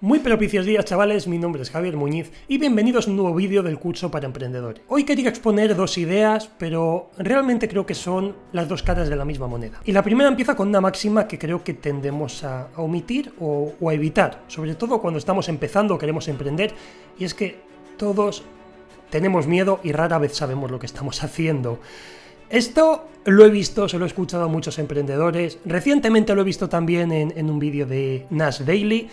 Muy propicios días chavales, mi nombre es Javier Muñiz y bienvenidos a un nuevo vídeo del curso para emprendedores. Hoy quería exponer dos ideas, pero realmente creo que son las dos caras de la misma moneda. Y la primera empieza con una máxima que creo que tendemos a, omitir o, a evitar, sobre todo cuando estamos empezando o queremos emprender, y es que todos tenemos miedo y rara vez sabemos lo que estamos haciendo. Esto lo he visto, se lo he escuchado a muchos emprendedores. Recientemente lo he visto también en, un vídeo de Nash Daily.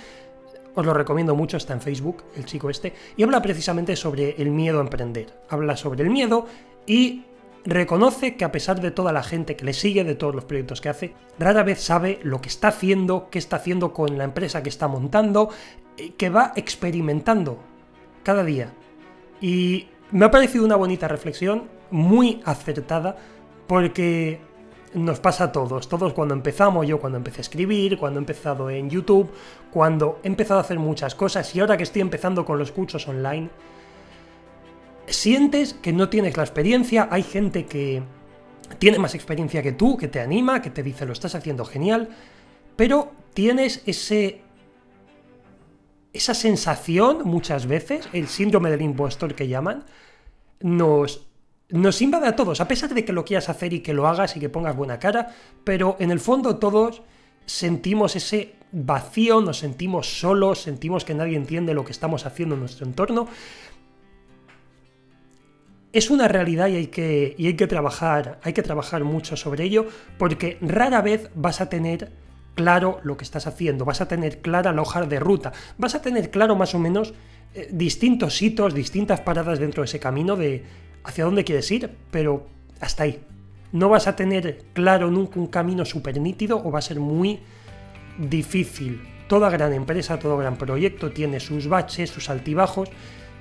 Os lo recomiendo mucho, está en Facebook, el chico este. Y habla precisamente sobre el miedo a emprender. Habla sobre el miedo y reconoce que a pesar de toda la gente que le sigue, de todos los proyectos que hace, rara vez sabe lo que está haciendo, qué está haciendo con la empresa que está montando, eh, que va experimentando cada día. Y me ha parecido una bonita reflexión muy acertada porque nos pasa a todos. Todos cuando empezamos, yo cuando empecé a escribir, cuando he empezado en YouTube, cuando he empezado a hacer muchas cosas y ahora que estoy empezando con los cursos online, sientes que no tienes la experiencia, hay gente que tiene más experiencia que tú, que te anima, que te dice lo estás haciendo genial, pero tienes ese esa sensación muchas veces, el síndrome del impostor que llaman, nos nos invade a todos, a pesar de que lo quieras hacer y que lo hagas y que pongas buena cara, pero en el fondo todos sentimos ese vacío, nos sentimos solos, sentimos que nadie entiende lo que estamos haciendo en nuestro entorno. Es una realidad y hay que, y hay que trabajar, hay que trabajar mucho sobre ello, porque rara vez vas a tener claro lo que estás haciendo, vas a tener clara la hoja de ruta, vas a tener claro más o menos eh, distintos hitos, distintas paradas dentro de ese camino de hacia dónde quieres ir, pero hasta ahí. No vas a tener claro nunca un camino súper nítido o va a ser muy difícil. Toda gran empresa, todo gran proyecto tiene sus baches, sus altibajos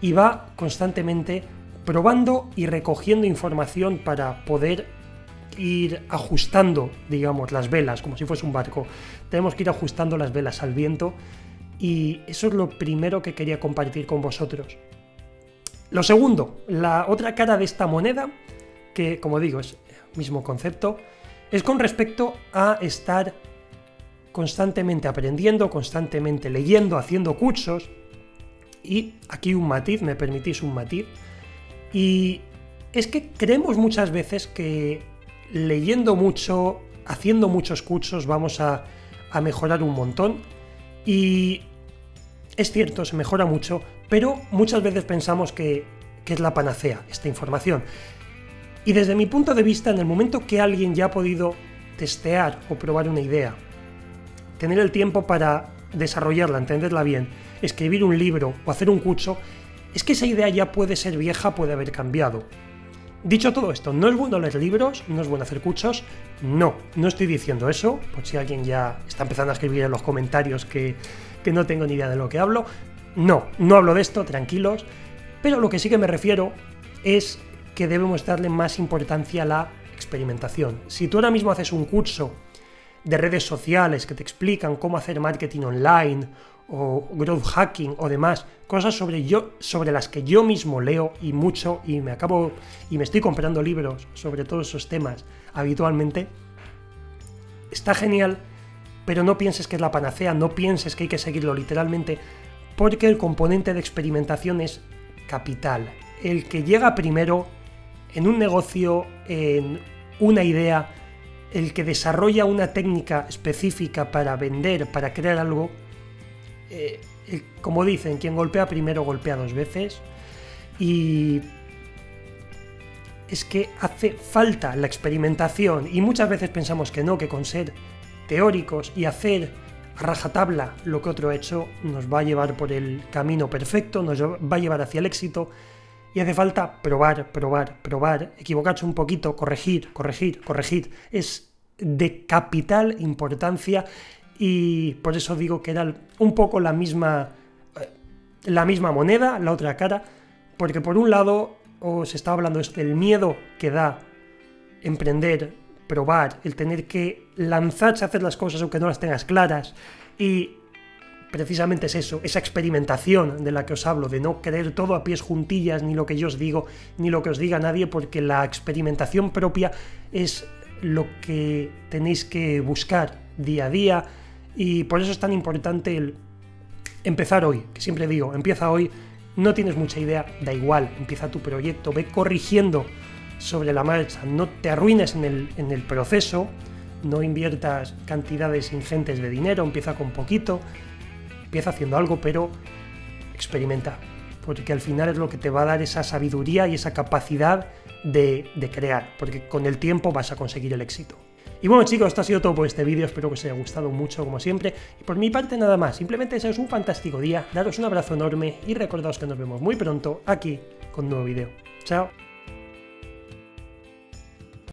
y va constantemente probando y recogiendo información para poder ir ajustando, digamos, las velas, como si fuese un barco. Tenemos que ir ajustando las velas al viento y eso es lo primero que quería compartir con vosotros. Lo segundo, la otra cara de esta moneda, que como digo es el mismo concepto, es con respecto a estar constantemente aprendiendo, constantemente leyendo, haciendo cursos. Y aquí un matiz, me permitís un matiz. Y es que creemos muchas veces que leyendo mucho, haciendo muchos cursos, vamos a, a mejorar un montón. Y es cierto, se mejora mucho, pero muchas veces pensamos que, es la panacea esta información. Y desde mi punto de vista, en el momento que alguien ya ha podido testear o probar una idea, tener el tiempo para desarrollarla, entenderla bien, escribir un libro o hacer un curso, es que esa idea ya puede ser vieja, puede haber cambiado. Dicho todo esto, no es bueno leer libros, no es bueno hacer cursos, no, no estoy diciendo eso, por si alguien ya está empezando a escribir en los comentarios que, que no tengo ni idea de lo que hablo, no, no hablo de esto, tranquilos, pero lo que sí que me refiero es que debemos darle más importancia a la experimentación. Si tú ahora mismo haces un curso de redes sociales que te explican cómo hacer marketing online o growth hacking o demás, cosas sobre yo sobre las que yo mismo leo y mucho y me acabo y me estoy comprando libros sobre todos esos temas habitualmente. Está genial, pero no pienses que es la panacea, no pienses que hay que seguirlo literalmente, porque el componente de experimentación es capital. El que llega primero en un negocio, en una idea, el que desarrolla una técnica específica para vender, para crear algo, eh, como dicen, quien golpea primero golpea dos veces. Y es que hace falta la experimentación y muchas veces pensamos que no, que con ser teóricos y hacer rajatabla lo que otro ha hecho nos va a llevar por el camino perfecto, nos va a llevar hacia el éxito y hace falta probar, probar, probar, equivocarse un poquito, corregir, corregir, corregir. Es de capital importancia y por eso digo que era un poco la misma, eh, la misma moneda, la otra cara, porque por un lado os estaba hablando del miedo que da emprender probar, el tener que lanzarse a hacer las cosas aunque no las tengas claras. Y precisamente es eso, esa experimentación de la que os hablo, de no creer todo a pies juntillas, ni lo que yo os digo, ni lo que os diga nadie, porque la experimentación propia es lo que tenéis que buscar día a día y por eso es tan importante el empezar hoy, que siempre digo, empieza hoy, no tienes mucha idea, da igual, empieza tu proyecto, ve corrigiendo sobre la marcha, no te arruines en el, en el proceso, no inviertas cantidades ingentes de dinero, empieza con poquito, empieza haciendo algo, pero experimenta, porque al final es lo que te va a dar esa sabiduría y esa capacidad de, de crear, porque con el tiempo vas a conseguir el éxito. Y bueno chicos, esto ha sido todo por este vídeo, espero que os haya gustado mucho como siempre. Y por mi parte nada más, simplemente desearos un fantástico día, daros un abrazo enorme y recordaos que nos vemos muy pronto aquí con un nuevo vídeo. Chao.